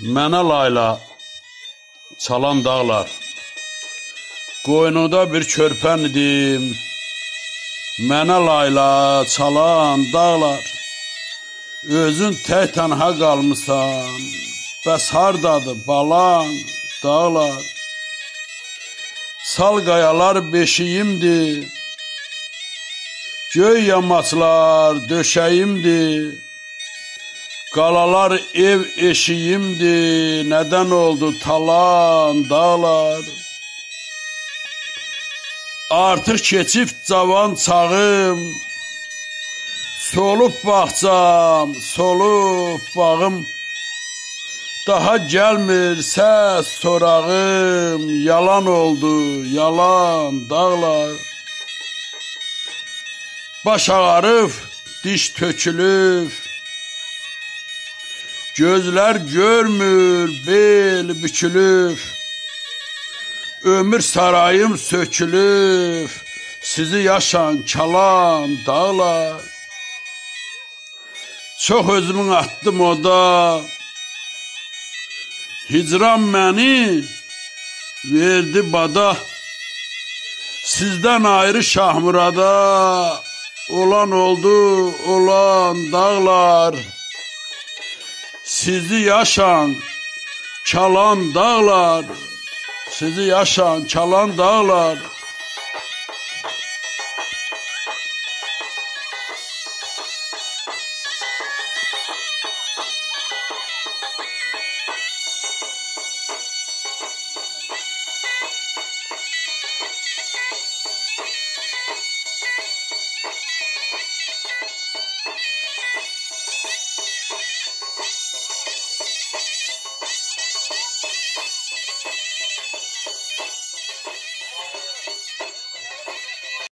Mənə layla çalan dağlar. Qoynunda bir körpən idim. Mənə layla çalan dağlar. Özün tək tənha qalmısan Bəs hardadır balan dağlar? Sal qayalar beşiyimdir. Göy yamaçlar döşəyimdir Qalalar ev eşiyimdir, nədən oldu talan dağlar? Artıq keçib cavan çağım, solub bağçam, solub bağım. Daha gəlmir səs sorağım, yalan oldu, yalan dağlar. Baş ağarıb, diş tökülüb, Gözlər görmür, bel bükülüb. Ömür sarayım sökülüb. Sizi yaşan çalan dağlar. Çox özümün atdım oda. Hicran məni verdi bada. Sizdən ayrı Şahmurada olan oldu, olan dağlar. Sizi yaşan çalan dağlar, sizi yaşan çalan dağlar